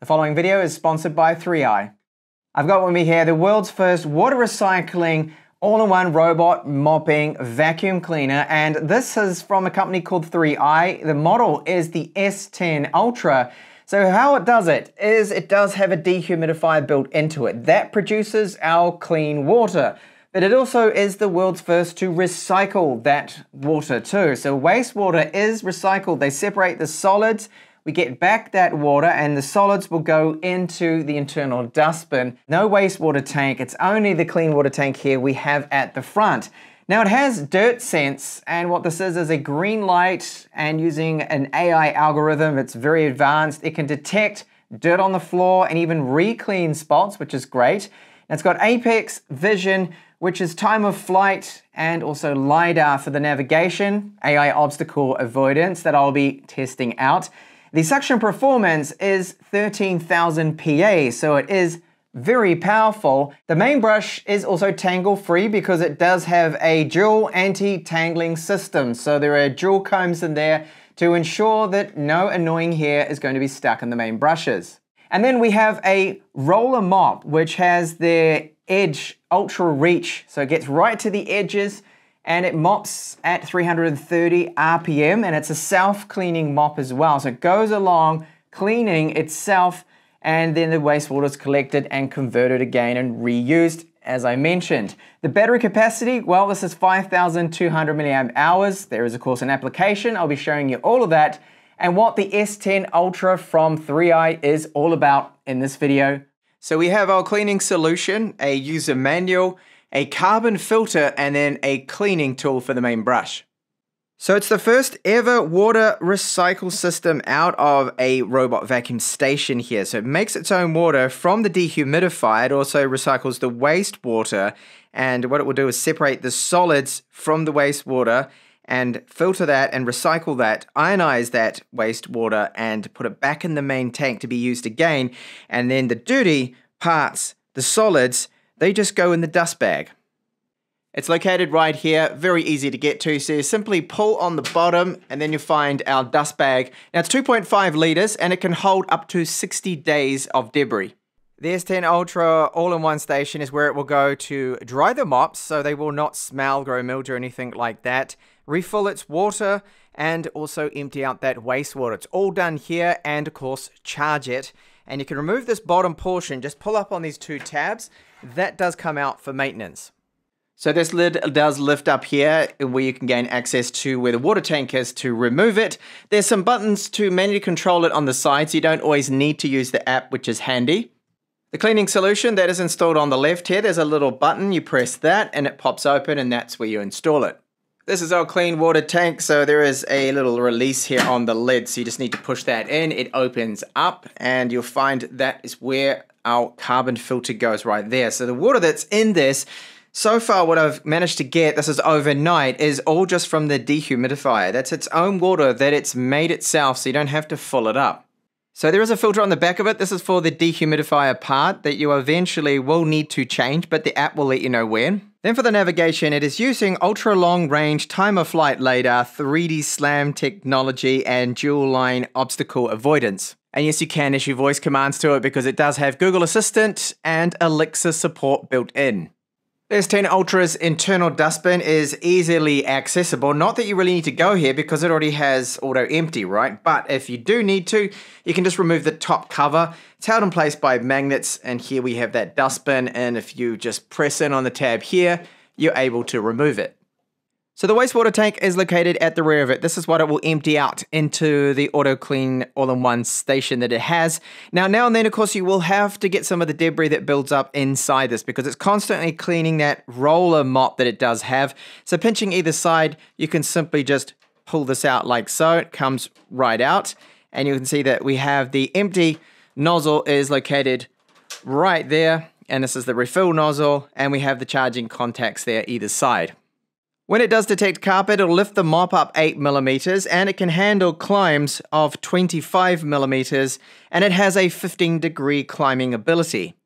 The following video is sponsored by 3i. I've got with me here the world's first water recycling all-in-one robot mopping vacuum cleaner and this is from a company called 3i. The model is the S10 Ultra. So how it does it is it does have a dehumidifier built into it that produces our clean water. But it also is the world's first to recycle that water too. So wastewater is recycled. They separate the solids we get back that water and the solids will go into the internal dustbin. No wastewater tank, it's only the clean water tank here we have at the front. Now it has dirt sense and what this is is a green light and using an AI algorithm, it's very advanced. It can detect dirt on the floor and even re-clean spots, which is great. it's got Apex Vision, which is time of flight and also LiDAR for the navigation, AI obstacle avoidance that I'll be testing out. The suction performance is 13,000 PA, so it is very powerful. The main brush is also tangle free because it does have a dual anti-tangling system. So there are dual combs in there to ensure that no annoying hair is going to be stuck in the main brushes. And then we have a roller mop, which has the edge ultra reach. So it gets right to the edges and it mops at 330 RPM and it's a self-cleaning mop as well. So it goes along cleaning itself and then the wastewater is collected and converted again and reused as I mentioned. The battery capacity, well, this is 5,200 milliamp hours. There is of course an application. I'll be showing you all of that and what the S10 Ultra from 3i is all about in this video. So we have our cleaning solution, a user manual, a carbon filter, and then a cleaning tool for the main brush. So it's the first ever water recycle system out of a robot vacuum station here. So it makes its own water from the dehumidifier. It also recycles the wastewater. And what it will do is separate the solids from the wastewater and filter that and recycle that, ionize that wastewater and put it back in the main tank to be used again. And then the dirty parts, the solids, they just go in the dust bag. It's located right here, very easy to get to. So you simply pull on the bottom and then you find our dust bag. Now it's 2.5 liters and it can hold up to 60 days of debris. The S10 Ultra all-in-one station is where it will go to dry the mops so they will not smell, grow mildew or anything like that. Refill its water and also empty out that wastewater. It's all done here and of course charge it. And you can remove this bottom portion, just pull up on these two tabs that does come out for maintenance. So this lid does lift up here where you can gain access to where the water tank is to remove it. There's some buttons to manually control it on the side so you don't always need to use the app which is handy. The cleaning solution that is installed on the left here, there's a little button, you press that and it pops open and that's where you install it. This is our clean water tank, so there is a little release here on the lid, so you just need to push that in, it opens up, and you'll find that is where our carbon filter goes right there. So the water that's in this, so far what I've managed to get, this is overnight, is all just from the dehumidifier. That's its own water that it's made itself, so you don't have to fill it up. So there is a filter on the back of it. This is for the dehumidifier part that you eventually will need to change, but the app will let you know when. Then for the navigation, it is using ultra long range time of flight LiDAR, 3D SLAM technology, and dual line obstacle avoidance. And yes, you can issue voice commands to it because it does have Google Assistant and Alexa support built in. S10 Ultra's internal dustbin is easily accessible. Not that you really need to go here because it already has auto empty, right? But if you do need to, you can just remove the top cover. It's held in place by magnets, and here we have that dustbin. And if you just press in on the tab here, you're able to remove it. So the wastewater tank is located at the rear of it. This is what it will empty out into the auto clean all-in-one station that it has. Now, now and then, of course, you will have to get some of the debris that builds up inside this because it's constantly cleaning that roller mop that it does have. So pinching either side, you can simply just pull this out like so. It comes right out. And you can see that we have the empty nozzle is located right there. And this is the refill nozzle. And we have the charging contacts there either side. When it does detect carpet, it'll lift the mop up 8mm and it can handle climbs of 25mm and it has a 15 degree climbing ability.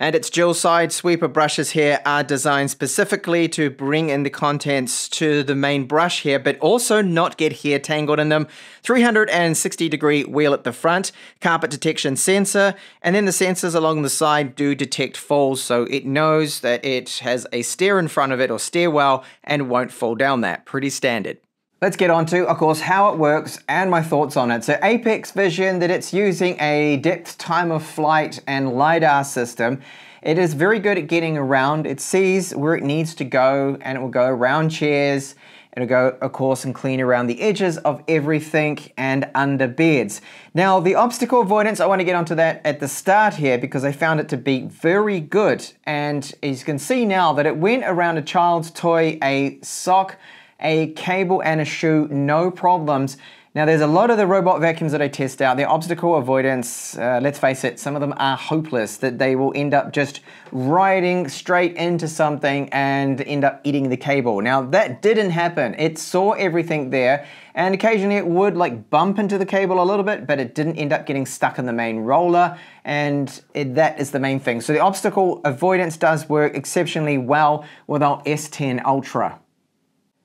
And its dual side sweeper brushes here are designed specifically to bring in the contents to the main brush here, but also not get hair tangled in them. 360 degree wheel at the front, carpet detection sensor, and then the sensors along the side do detect falls, so it knows that it has a stair in front of it or stairwell and won't fall down that. Pretty standard. Let's get on to, of course, how it works and my thoughts on it. So Apex Vision, that it's using a depth time of flight and LiDAR system. It is very good at getting around. It sees where it needs to go and it will go around chairs. It'll go, of course, and clean around the edges of everything and under beds. Now, the obstacle avoidance, I want to get onto that at the start here because I found it to be very good. And as you can see now that it went around a child's toy, a sock, a cable and a shoe, no problems. Now there's a lot of the robot vacuums that I test out, their obstacle avoidance, uh, let's face it, some of them are hopeless, that they will end up just riding straight into something and end up eating the cable. Now that didn't happen. It saw everything there and occasionally it would like bump into the cable a little bit, but it didn't end up getting stuck in the main roller and it, that is the main thing. So the obstacle avoidance does work exceptionally well with our S10 Ultra.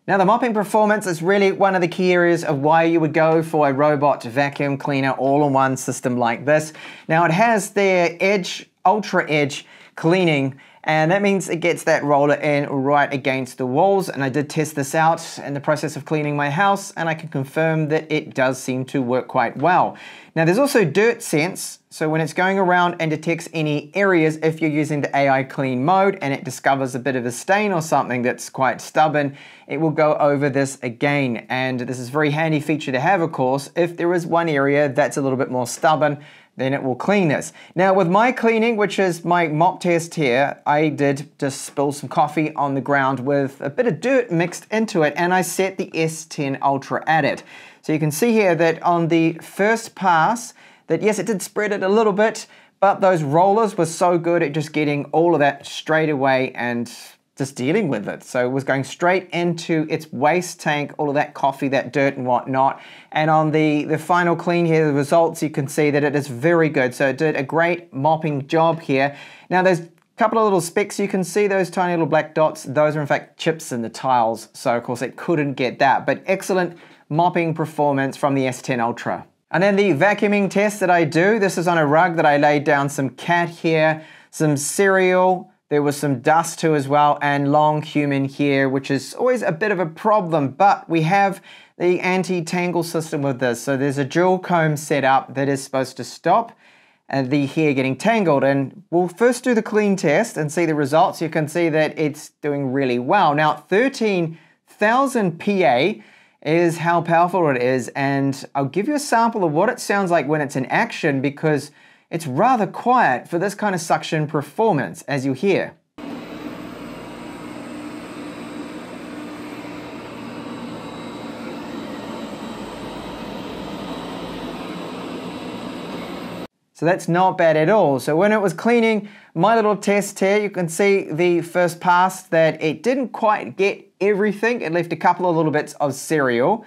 Now the mopping performance is really one of the key areas of why you would go for a robot vacuum cleaner all-in-one system like this. Now it has their Edge, Ultra Edge cleaning and that means it gets that roller in right against the walls. And I did test this out in the process of cleaning my house and I can confirm that it does seem to work quite well. Now there's also dirt sense. So when it's going around and detects any areas if you're using the AI clean mode and it discovers a bit of a stain or something that's quite stubborn it will go over this again. And this is a very handy feature to have of course if there is one area that's a little bit more stubborn then it will clean this. Now with my cleaning, which is my mop test here, I did just spill some coffee on the ground with a bit of dirt mixed into it and I set the S10 Ultra at it. So you can see here that on the first pass, that yes, it did spread it a little bit, but those rollers were so good at just getting all of that straight away and just dealing with it. So it was going straight into its waste tank, all of that coffee, that dirt and whatnot. And on the, the final clean here, the results, you can see that it is very good. So it did a great mopping job here. Now there's a couple of little specks, you can see those tiny little black dots. Those are in fact chips in the tiles. So of course it couldn't get that, but excellent mopping performance from the S10 Ultra. And then the vacuuming test that I do, this is on a rug that I laid down some cat hair, some cereal, there was some dust too as well and long human hair, which is always a bit of a problem, but we have the anti-tangle system with this. So there's a dual comb set up that is supposed to stop uh, the hair getting tangled. And we'll first do the clean test and see the results. You can see that it's doing really well. Now, 13,000 PA is how powerful it is. And I'll give you a sample of what it sounds like when it's in action because it's rather quiet for this kind of suction performance, as you hear. So that's not bad at all. So when it was cleaning my little test here, you can see the first pass that it didn't quite get everything. It left a couple of little bits of cereal.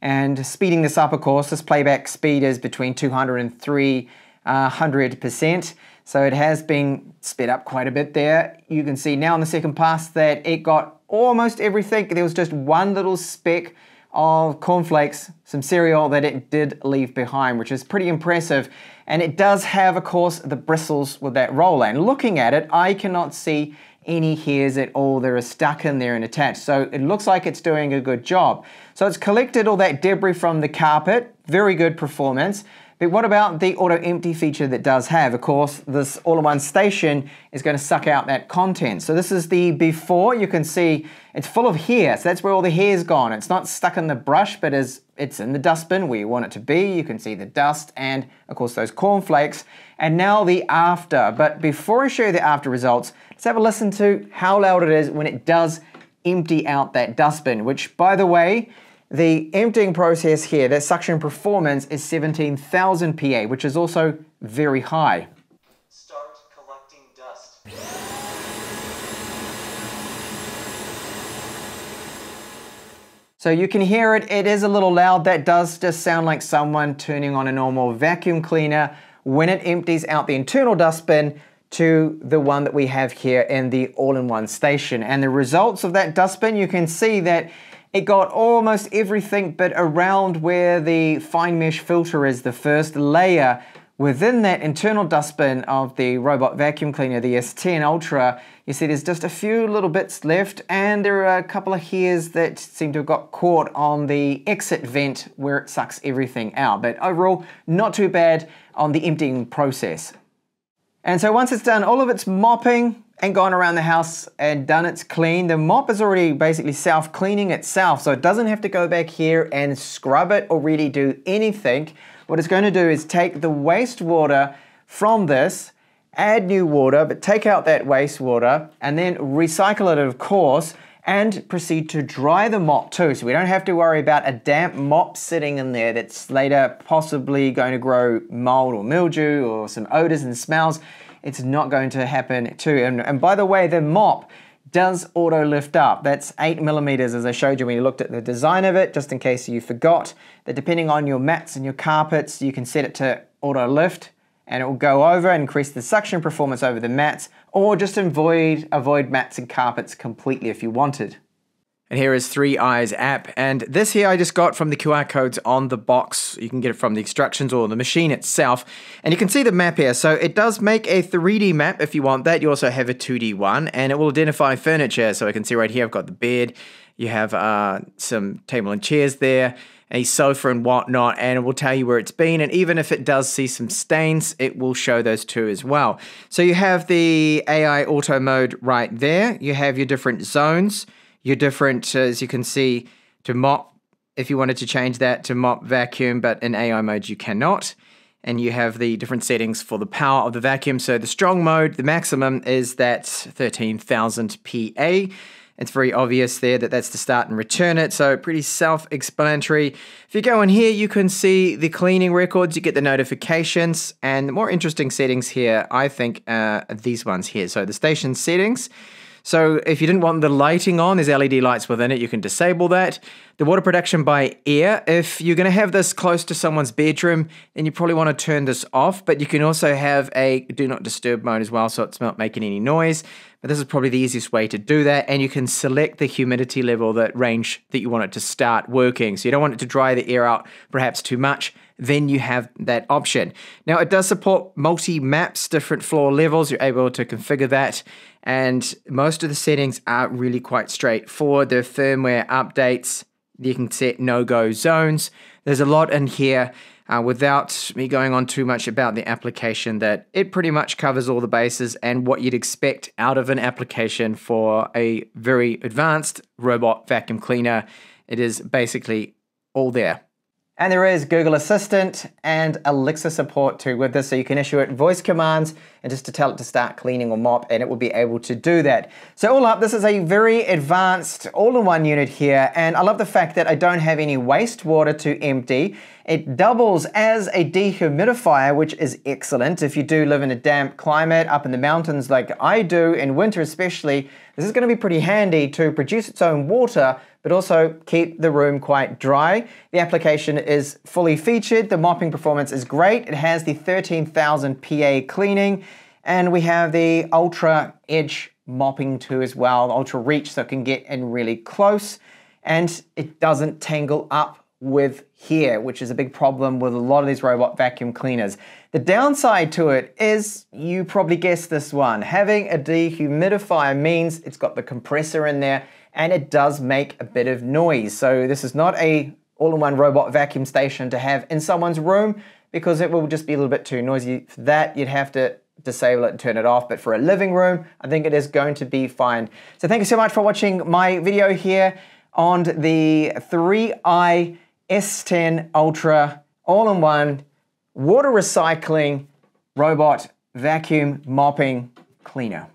And speeding this up, of course, this playback speed is between 200 and 3 100%. So it has been sped up quite a bit there. You can see now in the second pass that it got almost everything. There was just one little speck of cornflakes, some cereal that it did leave behind, which is pretty impressive. And it does have, of course, the bristles with that roller. And looking at it, I cannot see any hairs at all that are stuck in there and attached. So it looks like it's doing a good job. So it's collected all that debris from the carpet, very good performance. But what about the auto empty feature that does have? Of course, this all-in-one station is going to suck out that content. So this is the before. You can see it's full of hair. So that's where all the hair's gone. It's not stuck in the brush, but is it's in the dustbin where you want it to be. You can see the dust and, of course, those cornflakes. And now the after. But before I show you the after results, let's have a listen to how loud it is when it does empty out that dustbin, which, by the way, the emptying process here, that suction performance is 17,000 PA, which is also very high. Start collecting dust. So you can hear it, it is a little loud. That does just sound like someone turning on a normal vacuum cleaner when it empties out the internal dustbin to the one that we have here in the all-in-one station. And the results of that dustbin, you can see that it got almost everything but around where the fine mesh filter is, the first layer Within that internal dustbin of the robot vacuum cleaner, the S10 Ultra, you see there's just a few little bits left and there are a couple of hairs that seem to have got caught on the exit vent where it sucks everything out. But overall, not too bad on the emptying process. And so once it's done all of its mopping and gone around the house and done its clean, the mop is already basically self-cleaning itself. So it doesn't have to go back here and scrub it or really do anything. What it's going to do is take the wastewater from this, add new water, but take out that wastewater and then recycle it, of course, and proceed to dry the mop too. So we don't have to worry about a damp mop sitting in there that's later possibly going to grow mold or mildew or some odors and smells. It's not going to happen too. And, and by the way, the mop does auto lift up. That's 8 millimeters as I showed you when you looked at the design of it, just in case you forgot that depending on your mats and your carpets, you can set it to auto lift and it will go over and increase the suction performance over the mats or just avoid, avoid mats and carpets completely if you wanted. And here is 3i's app. And this here I just got from the QR codes on the box. You can get it from the instructions or the machine itself. And you can see the map here. So it does make a 3D map if you want that. You also have a 2D one and it will identify furniture. So I can see right here, I've got the bed. You have uh, some table and chairs there, a sofa and whatnot, and it will tell you where it's been. And even if it does see some stains, it will show those too as well. So you have the AI auto mode right there. You have your different zones your different, uh, as you can see, to mop, if you wanted to change that to mop vacuum, but in AI mode you cannot. And you have the different settings for the power of the vacuum. So the strong mode, the maximum is that 13,000 PA. It's very obvious there that that's to start and return it, so pretty self-explanatory. If you go in here, you can see the cleaning records, you get the notifications, and the more interesting settings here, I think, are these ones here. So the station settings, so if you didn't want the lighting on, there's LED lights within it, you can disable that. The water production by air, if you're going to have this close to someone's bedroom, then you probably want to turn this off, but you can also have a do not disturb mode as well, so it's not making any noise. But this is probably the easiest way to do that, and you can select the humidity level, that range that you want it to start working. So you don't want it to dry the air out perhaps too much, then you have that option. Now it does support multi-maps, different floor levels, you're able to configure that and most of the settings are really quite straightforward. The firmware updates, you can set no-go zones. There's a lot in here uh, without me going on too much about the application that it pretty much covers all the bases and what you'd expect out of an application for a very advanced robot vacuum cleaner. It is basically all there. And there is Google Assistant and Alexa support too with this, so you can issue it voice commands and just to tell it to start cleaning or mop, and it will be able to do that. So all up, this is a very advanced all-in-one unit here, and I love the fact that I don't have any wastewater to empty. It doubles as a dehumidifier, which is excellent if you do live in a damp climate up in the mountains like I do, in winter especially. This is going to be pretty handy to produce its own water but also keep the room quite dry. The application is fully featured, the mopping performance is great, it has the 13,000 PA cleaning, and we have the Ultra Edge mopping too as well, Ultra Reach, so it can get in really close, and it doesn't tangle up with here, which is a big problem with a lot of these robot vacuum cleaners. The downside to it is, you probably guessed this one, having a dehumidifier means it's got the compressor in there and it does make a bit of noise. So this is not a all-in-one robot vacuum station to have in someone's room because it will just be a little bit too noisy. For that, you'd have to disable it and turn it off. But for a living room, I think it is going to be fine. So thank you so much for watching my video here on the 3i S10 Ultra all-in-one water recycling robot vacuum mopping cleaner.